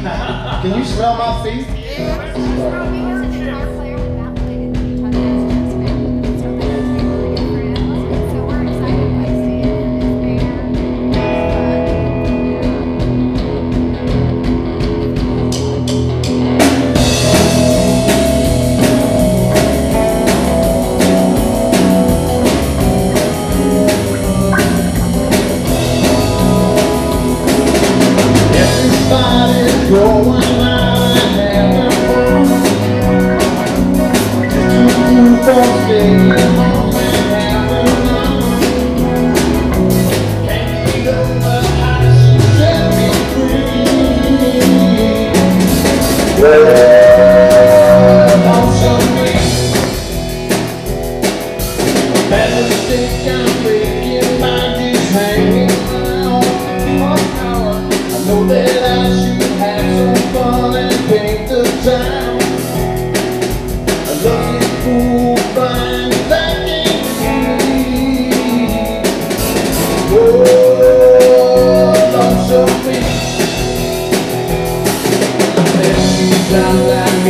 Can you smell my feet? Yeah. Better stick and breathe.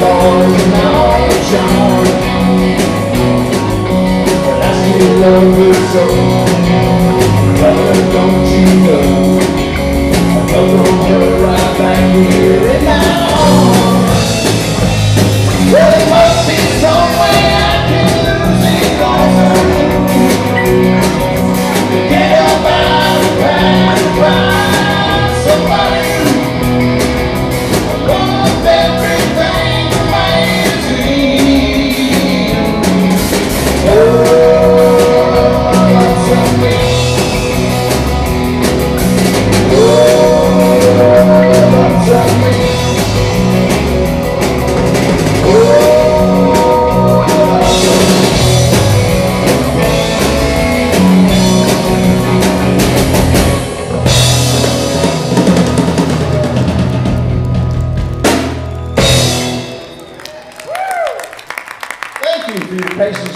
But I still love her so Love don't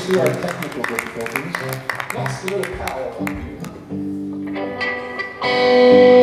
to our technical difficulties. Lost a little power on you.